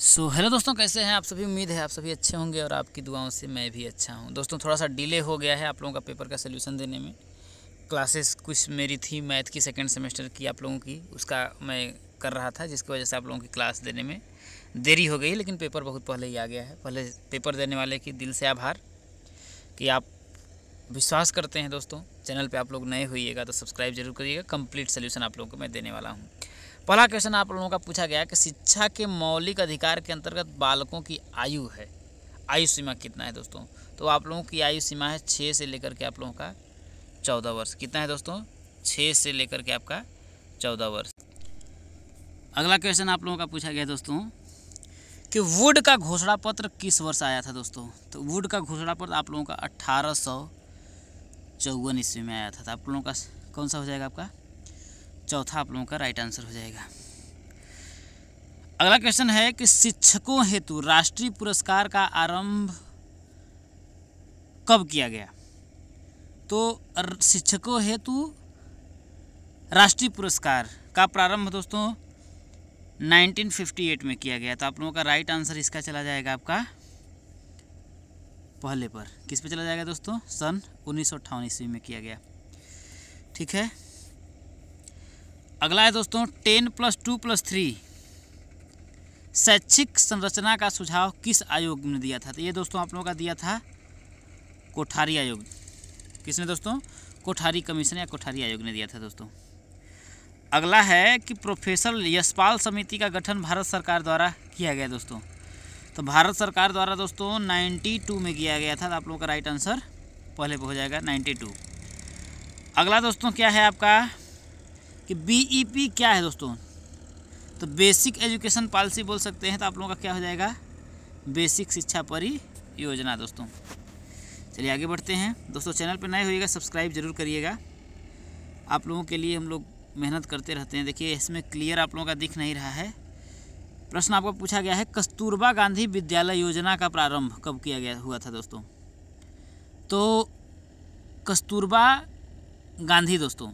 सो so, hello दोस्तों कैसे हैं आप सभी? उम्मीद है आप सभी अच्छे होंगे और आपकी दुआओं से मैं भी अच्छा हूँ। दोस्तों थोड़ा सा डिले हो गया है आप लोगों का पेपर का सोल्यूशन देने में। क्लासेस कुछ मेरी थी मैथ की सेकेंड सेमेस्टर की आप लोगों की उसका मैं कर रहा था जिसकी वजह से आप लोगों की क्लास देने में देरी हो गई लेकिन पेपर बहुत पहले ही आ गया है। पहले पेपर देने वाले की दिल से आभार कि आप विश्वास करते हैं दोस्तों। चैनल पे आप लोग नए होइएगा तो सब्सक्राइब ज़रूर करिएगा। कंप्लीट सोल्यूशन आप लोगों को मैं देने वाला हूँ। पहला क्वेश्चन आप लोगों का पूछा गया कि शिक्षा के मौलिक अधिकार के अंतर्गत बालकों की आयु है। आयु सीमा कितना है दोस्तों? तो आप लोगों की आयु सीमा है छः से लेकर के आप लोगों का चौदह वर्ष। कितना है दोस्तों? छः से लेकर के आपका चौदह वर्ष। अगला क्वेश्चन आप लोगों का पूछा गया दोस्तों कि वुड का घोषणा पत्र किस वर्ष आया था दोस्तों? तो वुड का घोषणा पत्र आप लोगों का अट्ठारह सौ चौवन ईस्वी में आया था। तो आप लोगों का कौन सा हो जाएगा आपका? चौथा आप लोगों का राइट आंसर हो जाएगा। अगला क्वेश्चन है कि शिक्षकों हेतु राष्ट्रीय पुरस्कार का आरंभ कब किया गया? तो शिक्षकों हेतु राष्ट्रीय पुरस्कार का प्रारंभ दोस्तों 1958 में किया गया। तो आप लोगों का राइट आंसर इसका चला जाएगा आपका पहले पर। किस पे चला जाएगा दोस्तों? सन उन्नीस ईस्वी में किया गया। ठीक है? अगला है दोस्तों, ten plus two plus three. शैक्षिक संरचना का सुझाव किस आयोग ने दिया था? तो ये दोस्तों आप लोगों का दिया था कोठारी आयोग। किसने दोस्तों? कोठारी कमीशन या कोठारी आयोग ने दिया था दोस्तों। अगला है कि प्रोफेसर यशपाल समिति का गठन भारत सरकार द्वारा किया गया दोस्तों। तो भारत सरकार द्वारा दोस्तों 92 में किया गया था तो आप लोगों का राइट आंसर पहले पर हो जाएगा 92 अगला दोस्तों, क्या है आपका? कि बीईपी e क्या है दोस्तों? तो बेसिक एजुकेशन पॉलिसी बोल सकते हैं तो आप लोगों का क्या हो जाएगा? बेसिक शिक्षा परियोजना दोस्तों। चलिए आगे बढ़ते हैं। दोस्तों चैनल पर नए होइएगा सब्सक्राइब ज़रूर करिएगा। आप लोगों के लिए हम लोग मेहनत करते रहते हैं। देखिए, इसमें क्लियर आप लोगों का दिख नहीं रहा है। प्रश्न आपको पूछा गया है, कस्तूरबा गांधी विद्यालय योजना का प्रारंभ कब किया गया, हुआ था दोस्तों? तो कस्तूरबा गांधी दोस्तों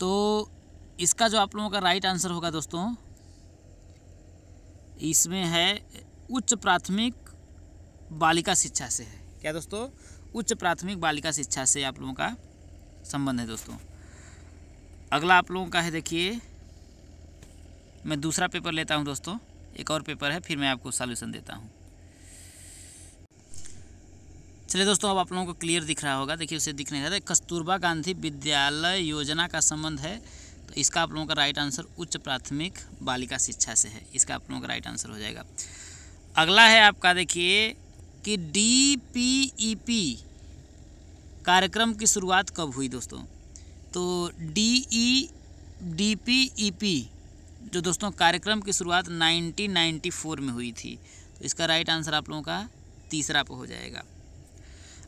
तो इसका जो आप लोगों का राइट आंसर होगा दोस्तों, इसमें है उच्च प्राथमिक बालिका शिक्षा से है। क्या दोस्तों? उच्च प्राथमिक बालिका शिक्षा से आप लोगों का संबंध है दोस्तों। अगला आप लोगों का है देखिए, मैं दूसरा पेपर लेता हूँ दोस्तों, एक और पेपर है, फिर मैं आपको सॉल्यूशन देता हूँ। चलिए दोस्तों, अब आप लोगों को क्लियर दिख रहा होगा। देखिए, उसे दिख नहीं रहा कस्तूरबा गांधी विद्यालय योजना का संबंध है। तो इसका आप लोगों का राइट आंसर उच्च प्राथमिक बालिका शिक्षा से है। इसका आप लोगों का राइट आंसर हो जाएगा। अगला है आपका, देखिए, कि डी पी ई पी कार्यक्रम की शुरुआत कब हुई दोस्तों? तो D E D P E P जो दोस्तों कार्यक्रम की शुरुआत 1994 में हुई थी। तो इसका राइट आंसर आप लोगों का तीसरा पे हो जाएगा।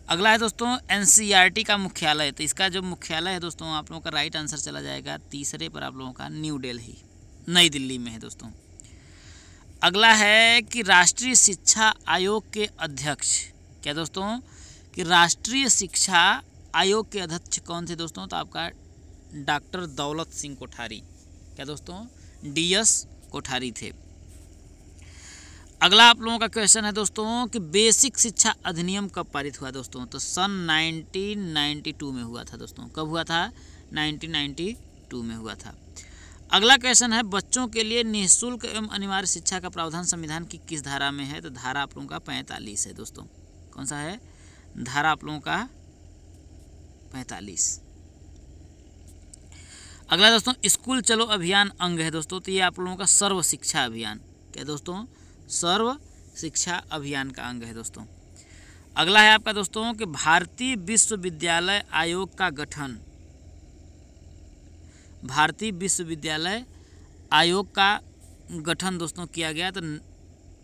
अगला है दोस्तों एन का मुख्यालय। तो इसका जो मुख्यालय है दोस्तों, आप लोगों का राइट आंसर चला जाएगा तीसरे पर आप लोगों का न्यू दिल्ली नई दिल्ली में है दोस्तों। अगला है कि राष्ट्रीय शिक्षा आयोग के अध्यक्ष। क्या दोस्तों? कि राष्ट्रीय शिक्षा आयोग के अध्यक्ष कौन थे दोस्तों? तो आपका डॉक्टर दौलत सिंह कोठारी। क्या दोस्तों? डी कोठारी थे। अगला आप लोगों का क्वेश्चन है दोस्तों कि बेसिक शिक्षा अधिनियम कब पारित हुआ दोस्तों? तो सन 1992 में हुआ था दोस्तों। कब हुआ था? 1992 में हुआ था। अगला क्वेश्चन है, बच्चों के लिए निःशुल्क एवं अनिवार्य शिक्षा का प्रावधान संविधान की किस धारा में है? तो धारा आप लोगों का पैंतालीस है दोस्तों। कौन सा है? धारा आप लोगों का पैंतालीस। अगला दोस्तों, स्कूल चलो अभियान अंग है दोस्तों। तो ये आप लोगों का सर्व शिक्षा अभियान। क्या दोस्तों? सर्व शिक्षा अभियान का अंग है दोस्तों। अगला है आपका दोस्तों कि भारतीय विश्वविद्यालय आयोग का गठन। भारतीय विश्वविद्यालय आयोग का गठन दोस्तों किया गया तो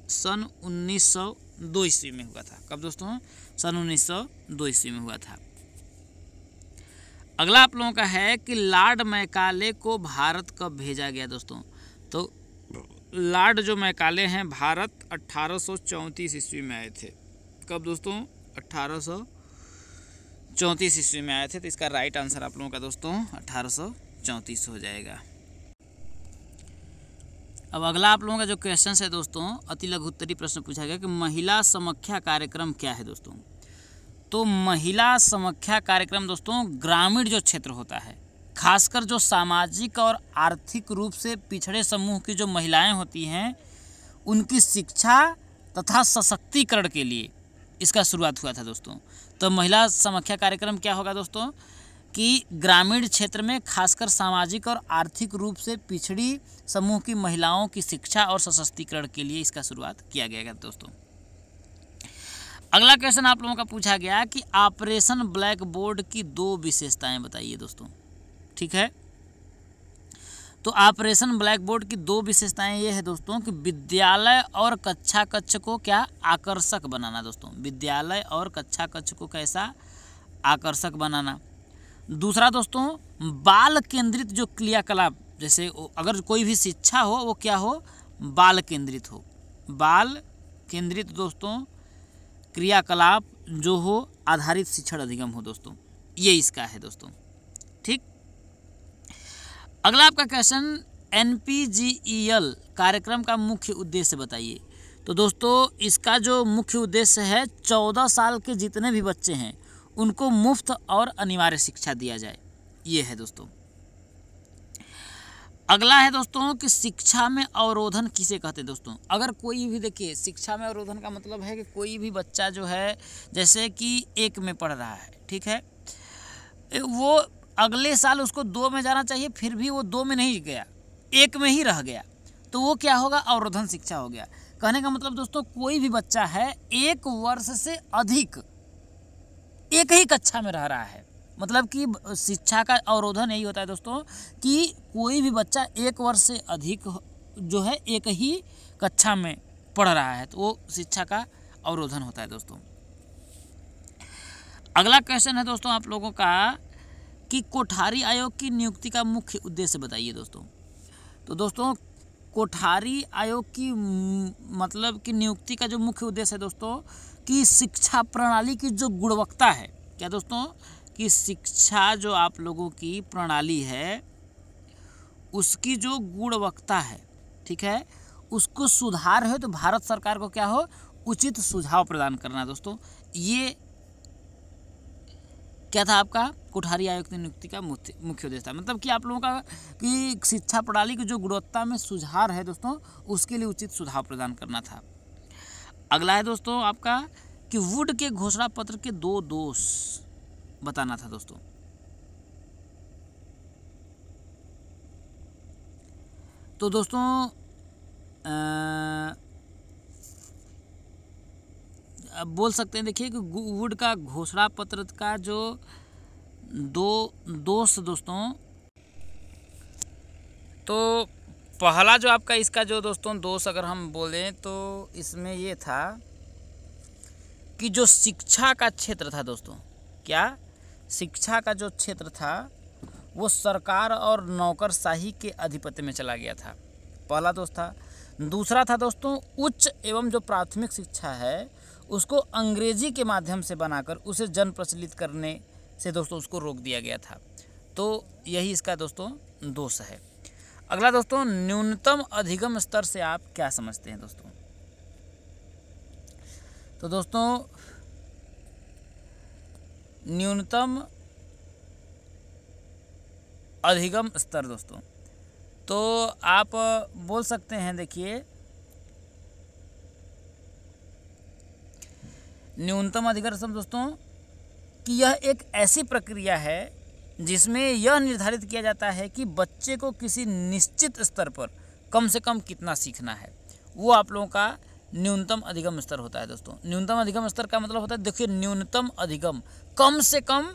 सन 1902 ईस्वी में हुआ था। कब दोस्तों? सन 1902 ईस्वी में हुआ था। अगला आप लोगों का है कि लॉर्ड मैकाले को भारत कब भेजा गया दोस्तों? तो लॉर्ड जो मैकाले हैं, भारत अट्ठारह ईस्वी में आए थे। कब दोस्तों? अट्ठारह ईस्वी में आए थे तो इसका राइट आंसर आप लोगों का दोस्तों अट्ठारह हो जाएगा। अब अगला आप लोगों का जो क्वेश्चन है दोस्तों, अति लघु उत्तरी प्रश्न पूछा गया कि महिला समख्या कार्यक्रम क्या है दोस्तों? तो महिला समख्या कार्यक्रम दोस्तों, ग्रामीण जो क्षेत्र होता है खासकर जो सामाजिक और आर्थिक रूप से पिछड़े समूह की जो महिलाएँ होती हैं, उनकी शिक्षा तथा सशक्तिकरण के लिए इसका शुरुआत हुआ था दोस्तों। तो महिला समख्या कार्यक्रम क्या होगा दोस्तों? कि ग्रामीण क्षेत्र में खासकर सामाजिक और आर्थिक रूप से पिछड़ी समूह की महिलाओं की शिक्षा और सशक्तिकरण के लिए इसका शुरुआत किया गया है दोस्तों। अगला क्वेश्चन आप लोगों का पूछा गया कि ऑपरेशन ब्लैक बोर्ड की दो विशेषताएँ बताइए दोस्तों। ठीक है? तो ऑपरेशन ब्लैक बोर्ड की दो विशेषताएँ ये है दोस्तों कि विद्यालय और कक्षा कक्ष को क्या आकर्षक बनाना दोस्तों? विद्यालय और कक्षा कक्ष को कैसा आकर्षक बनाना? दूसरा दोस्तों, बाल केंद्रित जो क्रियाकलाप, जैसे अगर कोई भी शिक्षा हो, वो क्या हो? बाल केंद्रित हो। बाल केंद्रित दोस्तों, क्रियाकलाप जो हो, आधारित शिक्षण अधिगम हो दोस्तों। ये इसका है दोस्तों। अगला आपका क्वेश्चन एन कार्यक्रम का मुख्य उद्देश्य बताइए। तो दोस्तों, इसका जो मुख्य उद्देश्य है, चौदह साल के जितने भी बच्चे हैं, उनको मुफ़्त और अनिवार्य शिक्षा दिया जाए। ये है दोस्तों। अगला है दोस्तों कि शिक्षा में अवरोधन किसे कहते हैं दोस्तों? अगर कोई भी देखिए, शिक्षा में अवरोधन का मतलब है कि कोई भी बच्चा जो है, जैसे कि एक में पढ़ रहा है, ठीक है? वो अगले साल उसको दो में जाना चाहिए, फिर भी वो दो में नहीं गया। एक में ही रह गया। तो वो क्या होगा? अवरोधन शिक्षा हो गया। कहने का मतलब दोस्तों, कोई भी बच्चा है, एक वर्ष से अधिक एक ही कक्षा में रह रहा है। मतलब कि शिक्षा का अवरोधन यही होता है, दोस्तों, कि कोई भी बच्चा एक वर्ष से अधिक जो है, एक ही कक्षा में पढ़ रहा है। तो वो शिक्षा का अवरोधन होता है, दोस्तों। अगला क्वेश्चन है, दोस्तों, आप लोगों का कि कोठारी आयोग की नियुक्ति का मुख्य उद्देश्य बताइए दोस्तों। तो दोस्तों, कोठारी आयोग की मतलब की नियुक्ति का जो मुख्य उद्देश्य है दोस्तों, कि शिक्षा प्रणाली की जो गुणवत्ता है। क्या दोस्तों? कि शिक्षा जो आप लोगों की प्रणाली है, उसकी जो गुणवत्ता है, ठीक है? उसको सुधार हो तो भारत सरकार को क्या हो? उचित सुझाव प्रदान करना दोस्तों। ये क्या था आपका? कोठारी आयोग की नियुक्ति का मुख्य उद्देश्य था। मतलब कि आप लोगों का कि शिक्षा प्रणाली की जो गुणवत्ता में सुधार है दोस्तों, उसके लिए उचित सुझाव प्रदान करना था। अगला है दोस्तों आपका कि वुड के घोषणा पत्र के दो दोष बताना था दोस्तों। तो दोस्तों अब बोल सकते हैं, देखिए कि वुड का घोषणा पत्र का जो दो दोष दोस्तों तो पहला जो आपका इसका जो दोस्तों दोष अगर हम बोलें तो इसमें ये था कि जो शिक्षा का क्षेत्र था दोस्तों, क्या शिक्षा का जो क्षेत्र था, वो सरकार और नौकरशाही के अधिपत्य में चला गया था। पहला दोस्त था। दूसरा था दोस्तों, उच्च एवं जो प्राथमिक शिक्षा है उसको अंग्रेज़ी के माध्यम से बनाकर उसे जन प्रचलित करने से दोस्तों उसको रोक दिया गया था। तो यही इसका दोस्तों दोष है। अगला दोस्तों, न्यूनतम अधिगम स्तर से आप क्या समझते हैं दोस्तों? तो दोस्तों, न्यूनतम अधिगम स्तर दोस्तों। तो आप बोल सकते हैं, देखिए न्यूनतम अधिकार अधिगम दोस्तों, कि यह एक ऐसी प्रक्रिया है जिसमें यह निर्धारित किया जाता है कि बच्चे को किसी निश्चित स्तर पर कम से कम कितना सीखना है। वो आप लोगों का न्यूनतम अधिगम स्तर होता है दोस्तों। न्यूनतम अधिगम स्तर का मतलब होता है, देखिए न्यूनतम अधिगम, कम से कम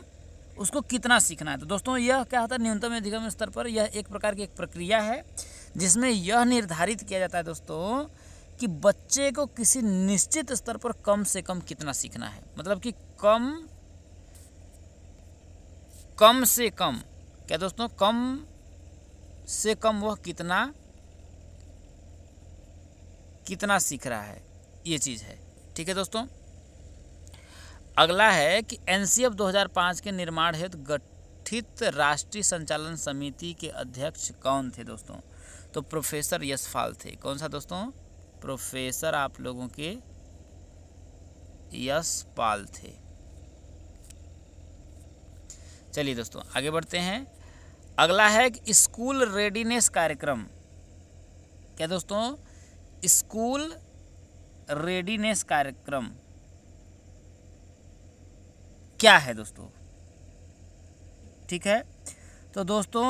उसको कितना सीखना है। तो दोस्तों, यह क्या होता है, न्यूनतम अधिगम स्तर पर यह एक प्रकार की एक प्रक्रिया है जिसमें यह निर्धारित किया जाता है दोस्तों कि बच्चे को किसी निश्चित स्तर पर कम से कम कितना सीखना है? मतलब कि कम कम से कम। क्या दोस्तों, कम से कम वह कितना कितना सीख रहा है? ये चीज़ है। ठीक है दोस्तों? अगला है कि एनसीएफ 2005 के निर्माण हेतु गठित राष्ट्रीय संचालन समिति के अध्यक्ष कौन थे दोस्तों? तो प्रोफेसर यशपाल थे। कौन सा दोस्तों? प्रोफेसर आप लोगों के यशपाल थे। चलिए दोस्तों, आगे बढ़ते हैं। अगला है स्कूल रेडीनेस कार्यक्रम। क्या दोस्तों, स्कूल रेडीनेस कार्यक्रम क्या है दोस्तों? ठीक है? तो दोस्तों,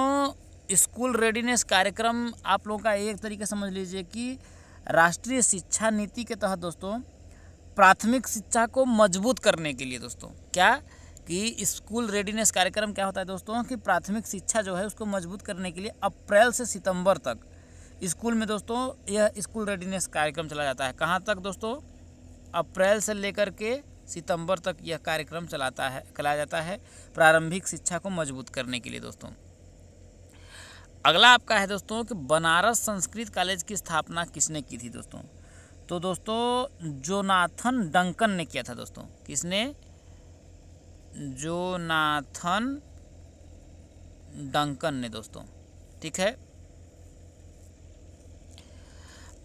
स्कूल रेडीनेस कार्यक्रम आप लोगों का एक तरीके समझ लीजिए कि राष्ट्रीय शिक्षा नीति के तहत दोस्तों, प्राथमिक शिक्षा को मज़बूत करने के लिए दोस्तों, क्या कि स्कूल रेडीनेस कार्यक्रम क्या होता है दोस्तों, कि प्राथमिक शिक्षा जो है उसको मज़बूत करने के लिए अप्रैल से सितंबर तक स्कूल में दोस्तों, यह स्कूल रेडीनेस कार्यक्रम चला जाता है। कहाँ तक दोस्तों? अप्रैल से लेकर के सितंबर तक यह कार्यक्रम चलाता है, चलाया जाता है प्रारंभिक शिक्षा को मज़बूत करने के लिए दोस्तों। अगला आपका है दोस्तों कि बनारस संस्कृत कॉलेज की स्थापना किसने की थी दोस्तों? तो दोस्तों, जोनाथन डंकन ने किया था दोस्तों। किसने? जोनाथन डंकन ने दोस्तों। ठीक है?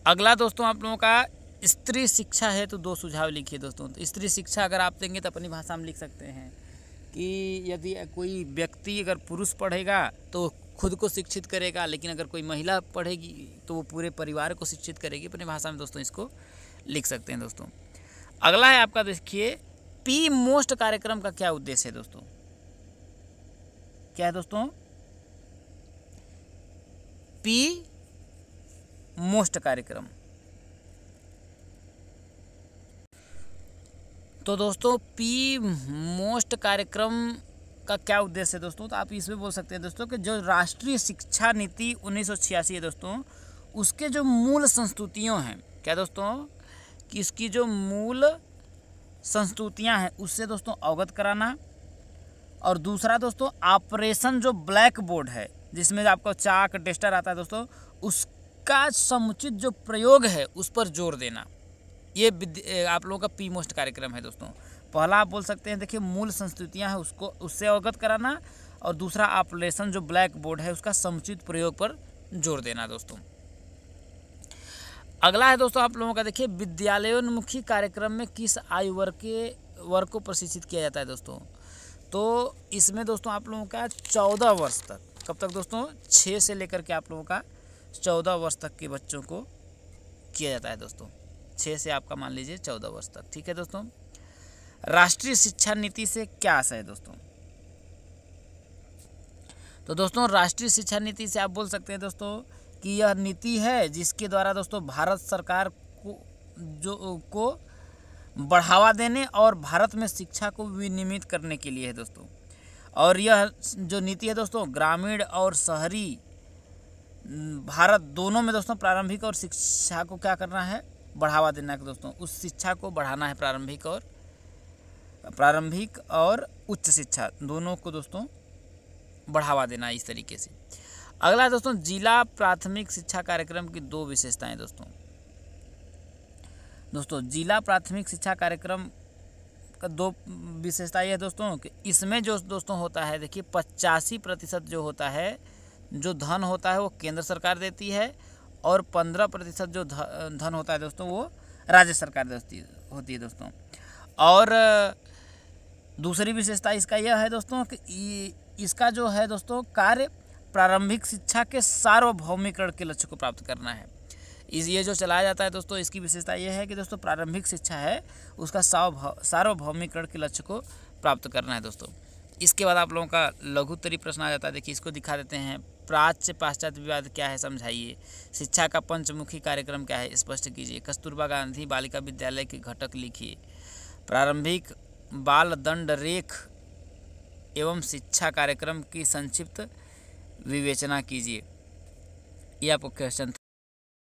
अगला दोस्तों आप लोगों का स्त्री शिक्षा है तो दो सुझाव लिखिए दोस्तों। तो स्त्री शिक्षा अगर आप देंगे तो अपनी भाषा में लिख सकते हैं कि यदि कोई व्यक्ति अगर पुरुष पढ़ेगा तो खुद को शिक्षित करेगा, लेकिन अगर कोई महिला पढ़ेगी तो वो पूरे परिवार को शिक्षित करेगी। अपनी भाषा में दोस्तों इसको लिख सकते हैं दोस्तों। अगला है आपका देखिए, पी मोस्ट कार्यक्रम का क्या उद्देश्य है दोस्तों? क्या है दोस्तों? पी मोस्ट कार्यक्रम। तो दोस्तों, पी मोस्ट कार्यक्रम का क्या उद्देश्य है दोस्तों? तो आप इसमें बोल सकते हैं दोस्तों कि जो राष्ट्रीय शिक्षा नीति उन्नीस सौ छियासी है दोस्तों, उसके जो मूल संस्तुतियों हैं, क्या दोस्तों? कि इसकी जो मूल संस्तुतियाँ हैं, उससे दोस्तों अवगत कराना। और दूसरा दोस्तों, ऑपरेशन जो ब्लैक बोर्ड है, जिसमें आपको चाक टेस्टर आता है दोस्तों, उसका समुचित जो प्रयोग है, उस पर ज़ोर देना। ये आप लोगों का पी मोस्ट कार्यक्रम है दोस्तों। पहला आप बोल सकते हैं, देखिए, मूल संस्कृतियाँ हैं उसको, उससे अवगत कराना और दूसरा ऑपरेशन जो ब्लैक बोर्ड है उसका समुचित प्रयोग पर ज़ोर देना दोस्तों। अगला है दोस्तों आप लोगों का, देखिए, विद्यालयोन्मुखी कार्यक्रम में किस आयु वर्ग के, वर्ग को प्रशिक्षित किया जाता है दोस्तों? तो इसमें दोस्तों आप लोगों का चौदह वर्ष तक, कब तक दोस्तों? छः से लेकर के आप लोगों का चौदह वर्ष तक के बच्चों को किया जाता है दोस्तों। छः से आपका मान लीजिए चौदह वर्ष तक, ठीक है दोस्तों? राष्ट्रीय शिक्षा नीति से क्या आशा है दोस्तों? तो दोस्तों, राष्ट्रीय शिक्षा नीति से आप बोल सकते हैं दोस्तों कि यह नीति है जिसके द्वारा दोस्तों भारत सरकार को, जो, को बढ़ावा देने और भारत में शिक्षा को विनियमित करने के लिए है दोस्तों। और यह जो नीति है दोस्तों, ग्रामीण और शहरी, भारत दोनों में दोस्तों प्रारंभिक और शिक्षा को क्या करना है? बढ़ावा देना है दोस्तों। उस शिक्षा को बढ़ाना है प्रारंभिक और प्रारंभिक और उच्च शिक्षा, दोनों को दोस्तों बढ़ावा देना है इस तरीके से। अगला दोस्तों, जिला प्राथमिक शिक्षा कार्यक्रम की दो विशेषताएँ दोस्तों। दोस्तों, जिला प्राथमिक शिक्षा कार्यक्रम का दो विशेषता ये है दोस्तों कि इसमें जो दोस्तों होता है, देखिए, पचासी प्रतिशत जो होता है, जो धन होता है वो केंद्र सरकार देती है और पंद्रह प्रतिशत जो धन होता है दोस्तों वो राज्य सरकार देती, होती है दोस्तों। और दूसरी विशेषता इसका यह है दोस्तों कि इसका जो है दोस्तों कार्य प्रारंभिक शिक्षा के सार्वभौमिकरण के लक्ष्य को प्राप्त करना है। इस ये जो चलाया जाता है दोस्तों, इसकी विशेषता यह है कि दोस्तों प्रारंभिक शिक्षा है, उसका सार्वभौमिकरण के लक्ष्य को प्राप्त करना है दोस्तों। इसके बाद आप लोगों का लघुत्तरी प्रश्न आ जाता है। देखिए, इसको दिखा देते हैं। प्राच्य पाश्चात्य विवाद क्या है समझाइए। शिक्षा का पंचमुखी कार्यक्रम क्या है? स्पष्ट कीजिए। कस्तूरबा गांधी बालिका विद्यालय के घटक लिखिए। प्रारंभिक बाल दंड रेख एवं शिक्षा कार्यक्रम की संक्षिप्त विवेचना कीजिए। यह आपको क्वेश्चन